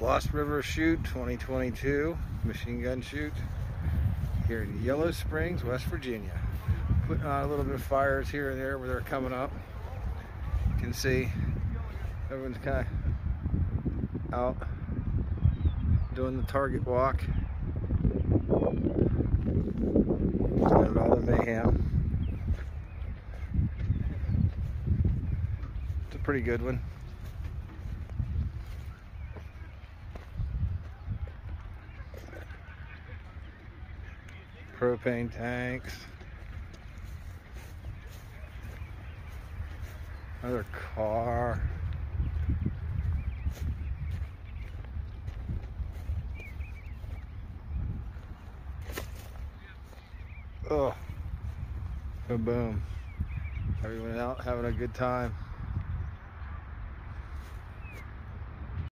Lost River Shoot 2022 machine gun shoot here in Yellow Springs, West Virginia. Putting on a little bit of fires here and there where they're coming up. You can see everyone's kind of out doing the target walk. Doing all the mayhem. It's a pretty good one. Propane tanks. Another car. Oh, boom. Everyone out having a good time.